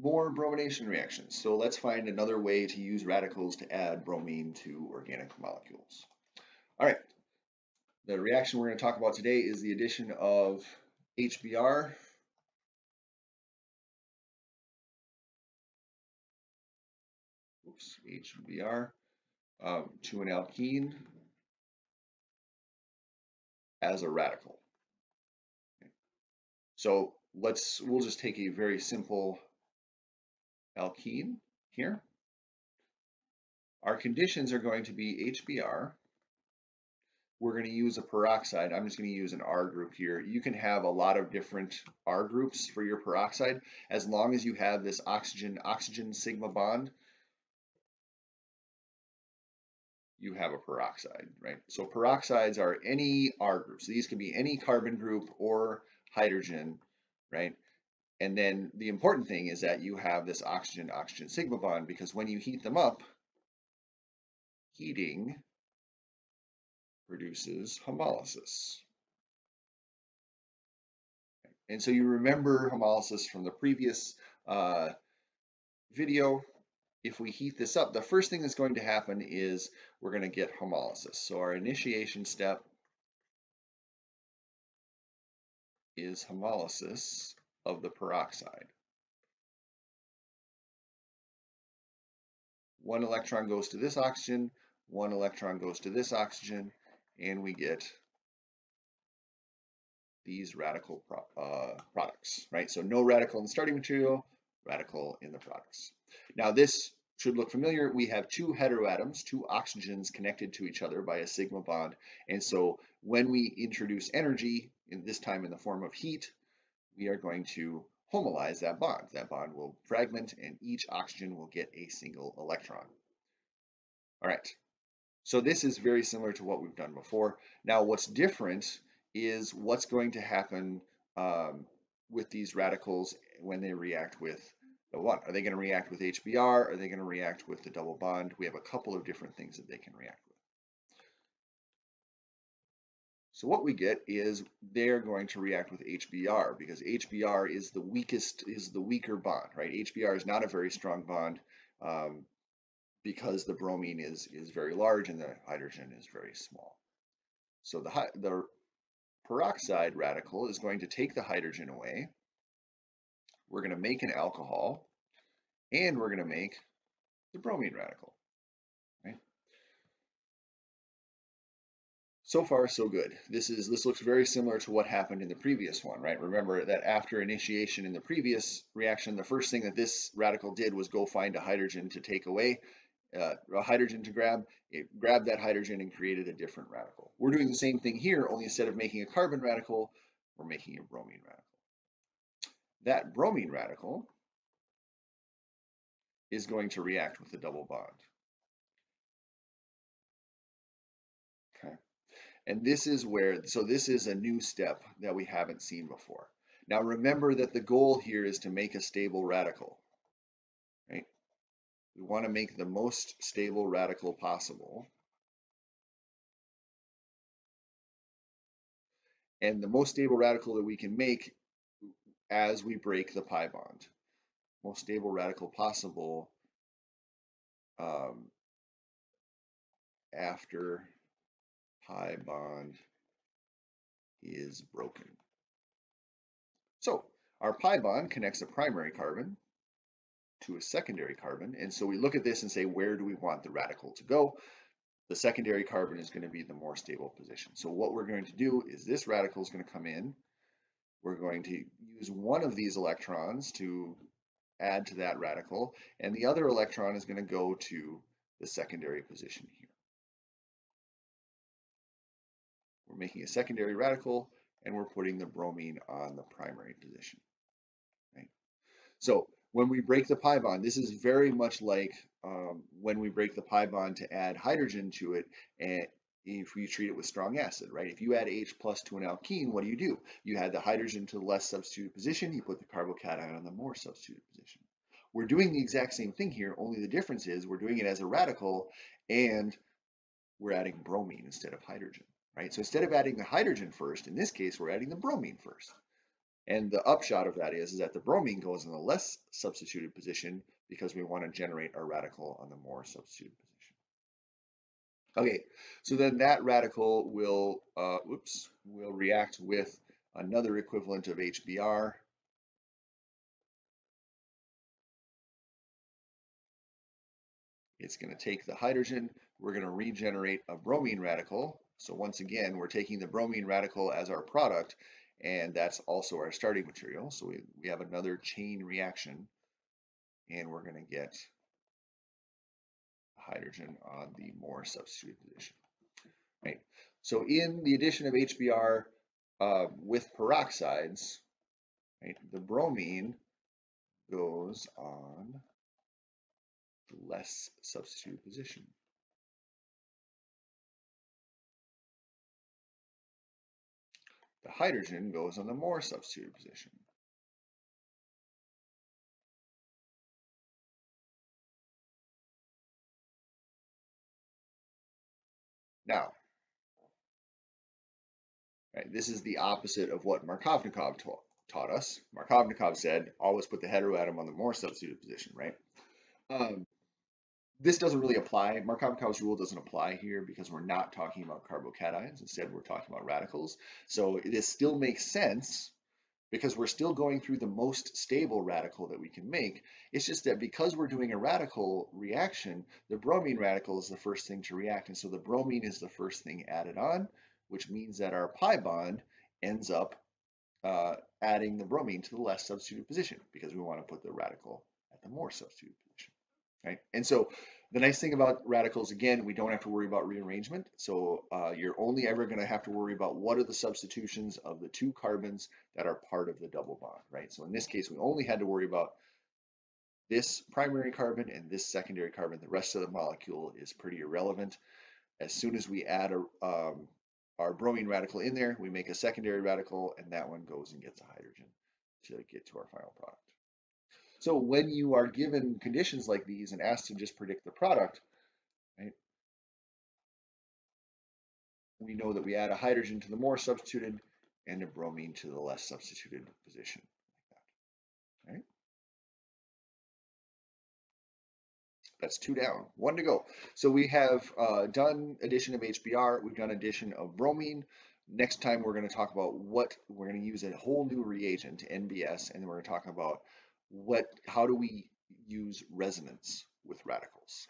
more bromination reactions. So let's find another way to use radicals to add bromine to organic molecules. All right, the reaction we're going to talk about today is the addition of HBr oops, HBr um, to an alkene as a radical. So let's, we'll just take a very simple alkene here. Our conditions are going to be HBr. We're going to use a peroxide. I'm just going to use an R group here. You can have a lot of different R groups for your peroxide as long as you have this oxygen-oxygen sigma bond you have a peroxide, right? So peroxides are any R groups. These can be any carbon group or hydrogen, right? And then the important thing is that you have this oxygen-oxygen sigma bond because when you heat them up, heating produces homolysis. And so you remember homolysis from the previous uh, video. If we heat this up, the first thing that's going to happen is we're going to get homolysis. So our initiation step is homolysis of the peroxide. One electron goes to this oxygen, one electron goes to this oxygen, and we get these radical pro uh, products, right? So no radical in the starting material, radical in the products. Now this should look familiar. We have two heteroatoms, two oxygens connected to each other by a sigma bond. And so when we introduce energy, in this time in the form of heat, we are going to homolyze that bond. That bond will fragment and each oxygen will get a single electron. All right, so this is very similar to what we've done before. Now what's different is what's going to happen um, with these radicals when they react with the one. Are they going to react with HBr? Are they going to react with the double bond? We have a couple of different things that they can react with. So what we get is they're going to react with HBr because HBr is the weakest, is the weaker bond, right? HBr is not a very strong bond um, because the bromine is, is very large and the hydrogen is very small. So the, the peroxide radical is going to take the hydrogen away. We're going to make an alcohol and we're going to make the bromine radical. So far, so good. This is this looks very similar to what happened in the previous one, right? Remember that after initiation in the previous reaction, the first thing that this radical did was go find a hydrogen to take away, uh, a hydrogen to grab. It grabbed that hydrogen and created a different radical. We're doing the same thing here, only instead of making a carbon radical, we're making a bromine radical. That bromine radical is going to react with the double bond. And this is where, so this is a new step that we haven't seen before. Now remember that the goal here is to make a stable radical, right? We want to make the most stable radical possible. And the most stable radical that we can make as we break the pi bond. Most stable radical possible um, after pi bond is broken. So our pi bond connects a primary carbon to a secondary carbon. And so we look at this and say, where do we want the radical to go? The secondary carbon is going to be the more stable position. So what we're going to do is this radical is going to come in. We're going to use one of these electrons to add to that radical, and the other electron is going to go to the secondary position here. We're making a secondary radical and we're putting the bromine on the primary position. Right? So when we break the pi bond, this is very much like um, when we break the pi bond to add hydrogen to it and if you treat it with strong acid, right? If you add H plus to an alkene, what do you do? You add the hydrogen to the less substituted position, you put the carbocation on the more substituted position. We're doing the exact same thing here, only the difference is we're doing it as a radical and we're adding bromine instead of hydrogen right? So instead of adding the hydrogen first, in this case, we're adding the bromine first. And the upshot of that is, is that the bromine goes in the less substituted position because we want to generate our radical on the more substituted position. Okay, so then that radical will, uh, whoops, will react with another equivalent of HBr. It's going to take the hydrogen, we're going to regenerate a bromine radical. So once again, we're taking the bromine radical as our product, and that's also our starting material. So we, we have another chain reaction, and we're going to get hydrogen on the more substituted position. Right. So in the addition of HBr uh, with peroxides, right, the bromine goes on the less substituted position. The hydrogen goes on the more substituted position. Now, right, this is the opposite of what Markovnikov taught, taught us. Markovnikov said, always put the heteroatom on the more substituted position, right? Um, this doesn't really apply. Markovnikov's rule doesn't apply here because we're not talking about carbocations. Instead, we're talking about radicals. So this still makes sense because we're still going through the most stable radical that we can make. It's just that because we're doing a radical reaction, the bromine radical is the first thing to react. And so the bromine is the first thing added on, which means that our pi bond ends up uh, adding the bromine to the less substituted position because we want to put the radical at the more substituted position. Right? And so the nice thing about radicals, again, we don't have to worry about rearrangement. So uh, you're only ever going to have to worry about what are the substitutions of the two carbons that are part of the double bond, right? So in this case, we only had to worry about this primary carbon and this secondary carbon. The rest of the molecule is pretty irrelevant. As soon as we add a, um, our bromine radical in there, we make a secondary radical, and that one goes and gets a hydrogen to get to our final product. So when you are given conditions like these and asked to just predict the product, right, we know that we add a hydrogen to the more substituted and a bromine to the less substituted position. Like right? That's two down, one to go. So we have uh, done addition of HBr, we've done addition of bromine. Next time we're going to talk about what we're going to use a whole new reagent, NBS, and then we're going to talk about what how do we use resonance with radicals?